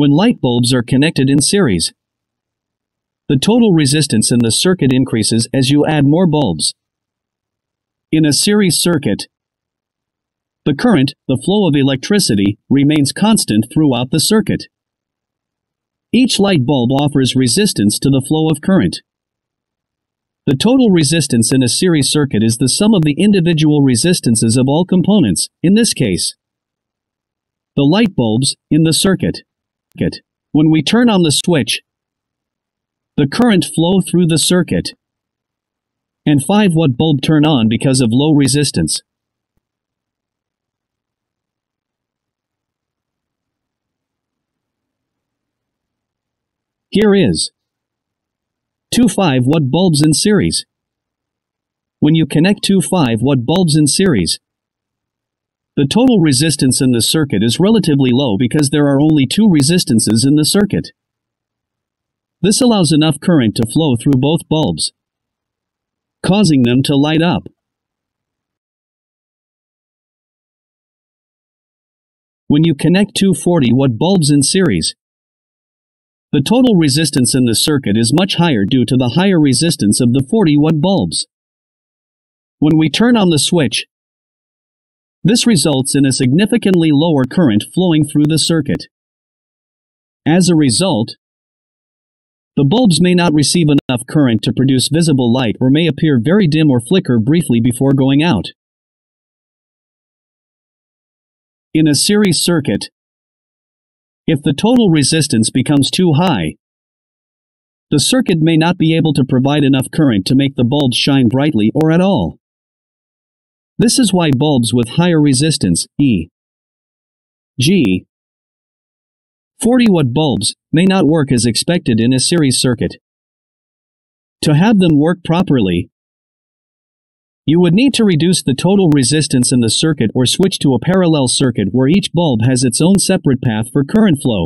when light bulbs are connected in series. The total resistance in the circuit increases as you add more bulbs. In a series circuit, the current, the flow of electricity, remains constant throughout the circuit. Each light bulb offers resistance to the flow of current. The total resistance in a series circuit is the sum of the individual resistances of all components, in this case, the light bulbs in the circuit. When we turn on the switch, the current flow through the circuit, and 5 watt bulb turn on because of low resistance. Here is two 5 watt bulbs in series. When you connect two 5 watt bulbs in series, the total resistance in the circuit is relatively low because there are only two resistances in the circuit. This allows enough current to flow through both bulbs, causing them to light up. When you connect two 40 watt bulbs in series, the total resistance in the circuit is much higher due to the higher resistance of the 40 watt bulbs. When we turn on the switch, this results in a significantly lower current flowing through the circuit. As a result, the bulbs may not receive enough current to produce visible light or may appear very dim or flicker briefly before going out. In a series circuit, if the total resistance becomes too high, the circuit may not be able to provide enough current to make the bulbs shine brightly or at all. This is why bulbs with higher resistance, e. g. 40 watt bulbs, may not work as expected in a series circuit. To have them work properly, you would need to reduce the total resistance in the circuit or switch to a parallel circuit where each bulb has its own separate path for current flow.